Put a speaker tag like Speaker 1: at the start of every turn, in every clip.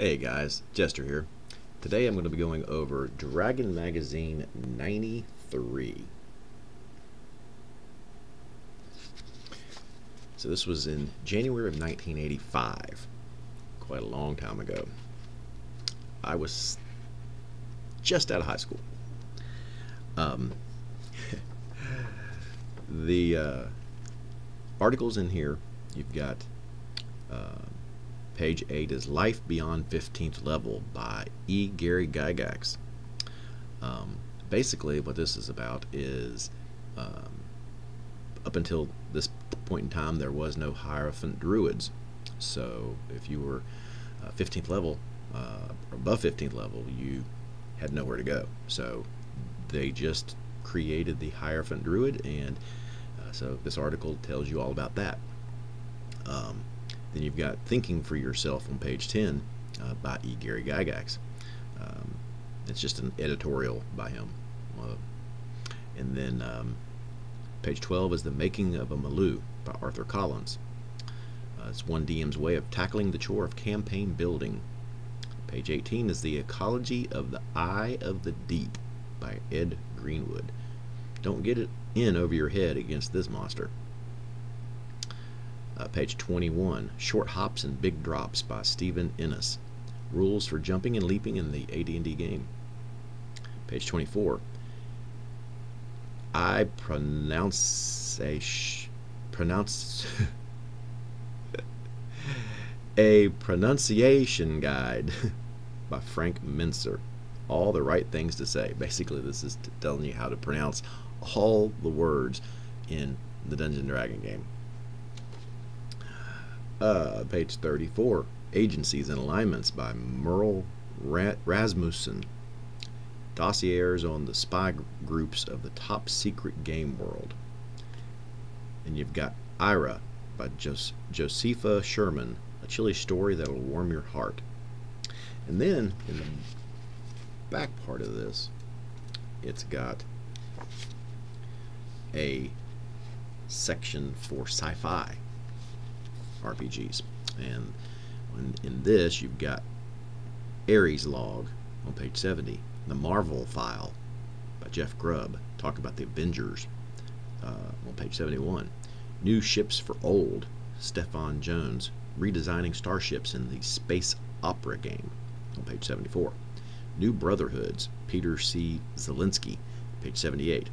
Speaker 1: Hey guys, Jester here. Today I'm going to be going over Dragon Magazine 93. So this was in January of 1985, quite a long time ago. I was just out of high school. Um, the uh, articles in here, you've got uh, page 8 is Life Beyond 15th Level by E. Gary Gygax. Um, basically, what this is about is um, up until this point in time, there was no Hierophant Druids. So if you were uh, 15th level, uh, above 15th level, you had nowhere to go. So they just created the Hierophant Druid, and uh, so this article tells you all about that. Um, then you've got Thinking for Yourself on page 10 uh, by E. Gary Gygax. Um, it's just an editorial by him. Uh, and then um, page 12 is The Making of a Milieu by Arthur Collins. Uh, it's one DM's way of tackling the chore of campaign building. Page 18 is The Ecology of the Eye of the Deep by Ed Greenwood. Don't get it in over your head against this monster. Uh, page 21, Short Hops and Big Drops by Stephen Inniss. Rules for jumping and leaping in the AD&D game. Page 24, I pronounce a pronounce a pronunciation guide by Frank Mentzer. All the right things to say. Basically, this is telling you how to pronounce all the words in the Dungeon Dragon game. Uh, page 34, Agencies and Alignments by Merle Rasmussen. Dossiers on the spy groups of the top secret game world. And you've got Ira by Jos Josepha Sherman, a chilly story that will warm your heart. And then in the back part of this, it's got a section for sci-fi RPGs. And in, this, you've got Ares Log on page 70, the Marvel File by Jeff Grubb, talk about the Avengers uh, on page 71, New Ships for Old, Stefan Jones, redesigning starships in the Space Opera game on page 74, New Brotherhoods, Peter C. Zielinski, page 78.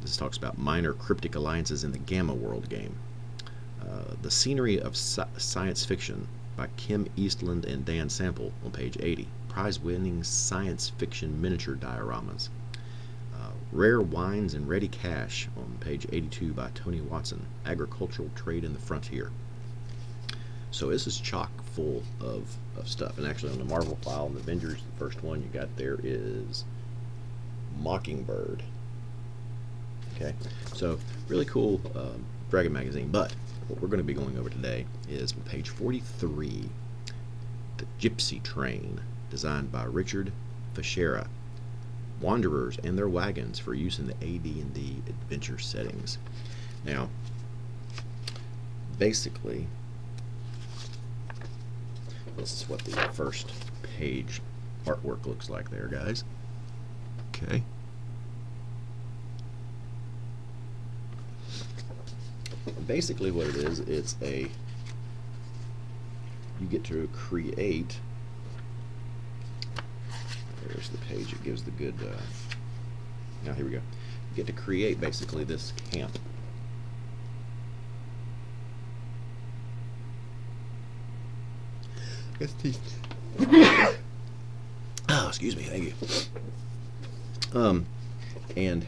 Speaker 1: This talks about minor cryptic alliances in the Gamma World game uh, the Scenery of Science Fiction by Kim Eastland and Dan Sample on page 80. Prize winning science fiction miniature dioramas. Uh, Rare Wines and Ready Cash on page 82 by Tony Watson. Agricultural Trade in the Frontier. So this is chock full of, of stuff. And actually, on the Marvel file, the Avengers, the first one you got there is Mockingbird. Okay, so really cool um, Dragon magazine. But what we're going to be going over today is page 43, The Gypsy Train, designed by Richard Fischera. Wanderers and their wagons for use in the AD&D adventure settings. Now, basically, this is what the first page artwork looks like there, guys. Okay. Basically what it is, it's a, you get to create, there's the page, it gives the good, uh, now here we go, you get to create basically this camp. oh, excuse me, thank you. Um, and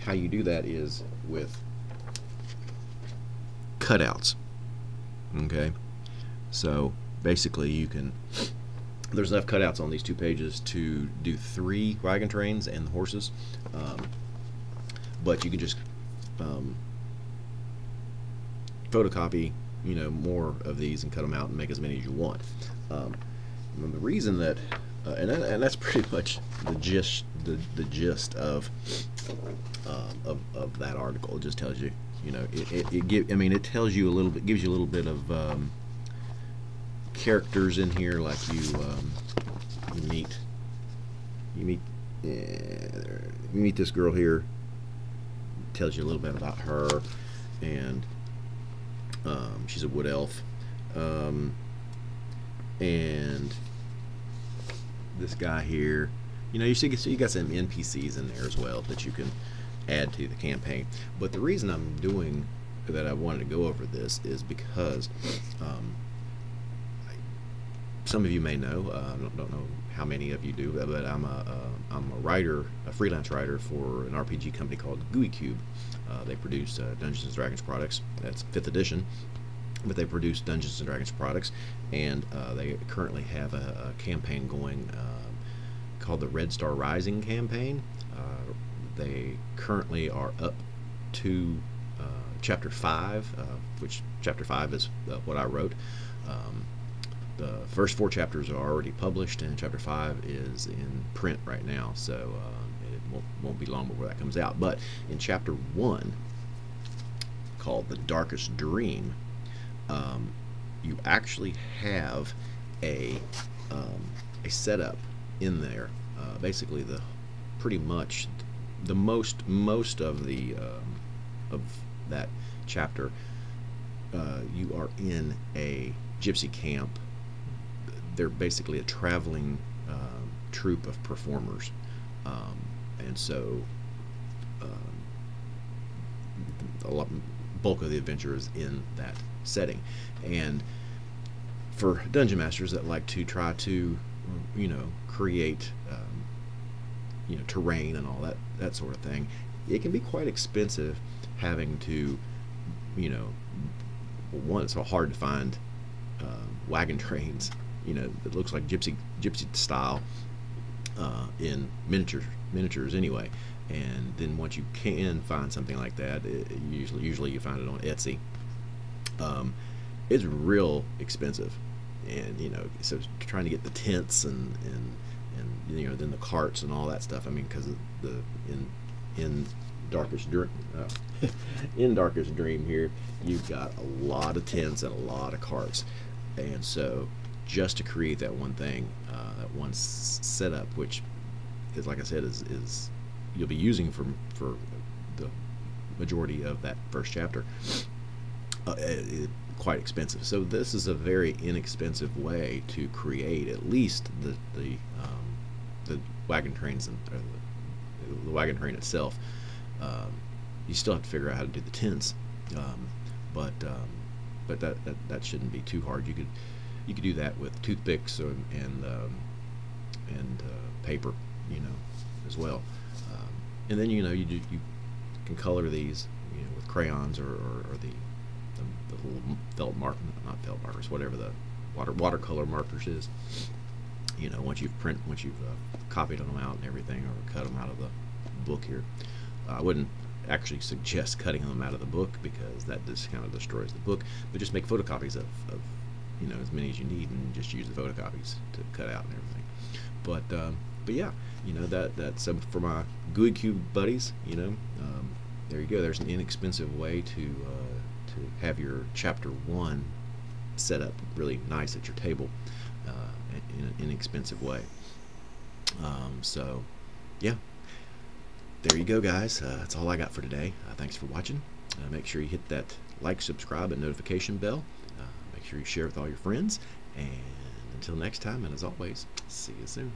Speaker 1: how you do that is with cutouts. Okay, so basically you can. There's enough cutouts on these two pages to do three wagon trains and the horses, um, but you can just um, photocopy, you know, more of these and cut them out and make as many as you want. Um, the reason that, uh, and, and that's pretty much the gist, the, the gist of, um, of, of that article. It just tells you you know, it, it, it give, I mean, it tells you a little bit, gives you a little bit of um, characters in here like you um, you meet you meet yeah, you meet this girl here tells you a little bit about her and um, she's a wood elf um, and this guy here you know you see so you got some NPCs in there as well that you can add to the campaign but the reason I'm doing that I wanted to go over this is because um, some of you may know, uh, I don't, don't, know how many of you do, but I'm a, am uh, a writer, a freelance writer for an RPG company called GUI Cube. Uh, they produce uh, Dungeons and Dragons products. That's fifth edition, but they produce Dungeons and Dragons products, and uh, they currently have a, a campaign going called the Red Star Rising campaign. They currently are up to chapter five, which chapter five is what I wrote. Um, the first four chapters are already published, and chapter five is in print right now, so uh, it won't, won't be long before that comes out. But in chapter one, called The Darkest Dream, um, you actually have a, um, a setup in there. Uh, basically, the pretty much the most most of the um, of that chapter, uh, you are in a gypsy camp. They're basically a traveling um, troupe of performers, um, and so um, a lot bulk of the adventure is in that setting, and for dungeon masters that like to try to you know create um, you know terrain and all that that sort of thing, it can be quite expensive having to you know one it's hard to find uh, wagon trains you know it looks like gypsy gypsy style uh, in miniatures miniatures anyway. And then once you can find something like that it, usually usually you find it on Etsy. Um, it's real expensive. And you know so trying to get the tents and and and you know then the carts and all that stuff I mean because the in in darkest dream uh, in darkest dream here you've got a lot of tents and a lot of carts and so just to create that one thing, uh, that one setup, which is like I said, is, is you'll be using for for the majority of that first chapter. Uh, it, it, quite expensive. So this is a very inexpensive way to create at least the the um, the wagon trains and the, the, wagon train itself. Um, you still have to figure out how to do the tents, um, but um, but that, that that shouldn't be too hard. You could you could do that with toothpicks and and, um, and uh, paper, you know, as well. Um, and then you know you do, you can color these you know with crayons or, or, or the, the, the little felt mark not felt markers whatever the water watercolor markers is. You know once you've print once you've uh, copied them out and everything or cut them out of the book here. I wouldn't actually suggest cutting them out of the book because that just kind of destroys the book. But just make photocopies of, of you know as many as you need and just use the photocopies to cut out and everything but um, but yeah you know that that's um, for my GUI Cube buddies you know um, there you go there's an inexpensive way to uh, to have your chapter one set up really nice at your table in an inexpensive way. Um, so yeah. There you go guys. Uh, that's all I got for today. Uh, thanks for watching. Uh, make sure you hit that like subscribe and notification bell. Make sure you share with all your friends. And until next time, and as always, see you soon.